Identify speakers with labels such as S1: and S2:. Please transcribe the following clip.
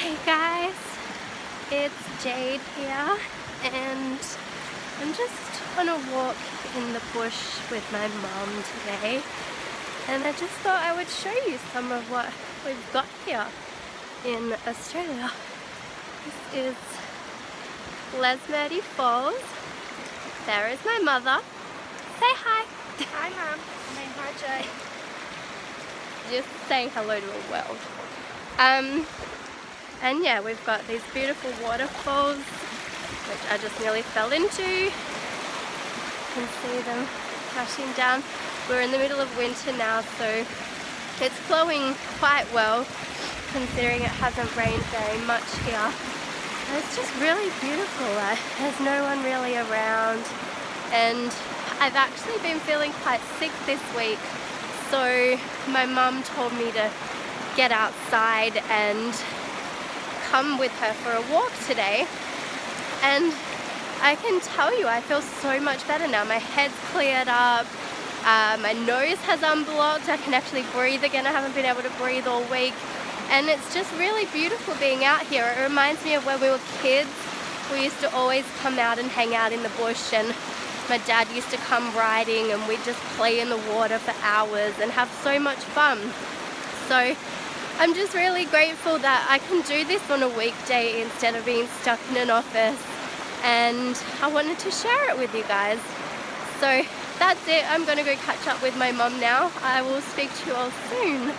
S1: Hey guys, it's Jade here and I'm just on a walk in the bush with my mom today and I just thought I would show you some of what we've got here in Australia. This is Lesmurdie Falls. There is my mother. Say hi.
S2: Hi mom. Hi Jay.
S1: Just saying hello to the world. Um, and yeah, we've got these beautiful waterfalls, which I just nearly fell into. You can see them crashing down. We're in the middle of winter now, so it's flowing quite well, considering it hasn't rained very much here. And it's just really beautiful. There's no one really around, and I've actually been feeling quite sick this week, so my mum told me to get outside and come with her for a walk today and I can tell you I feel so much better now. My head's cleared up, uh, my nose has unblocked, I can actually breathe again. I haven't been able to breathe all week and it's just really beautiful being out here. It reminds me of when we were kids. We used to always come out and hang out in the bush and my dad used to come riding and we'd just play in the water for hours and have so much fun. So I'm just really grateful that I can do this on a weekday instead of being stuck in an office and I wanted to share it with you guys. So that's it. I'm going to go catch up with my mum now. I will speak to you all soon.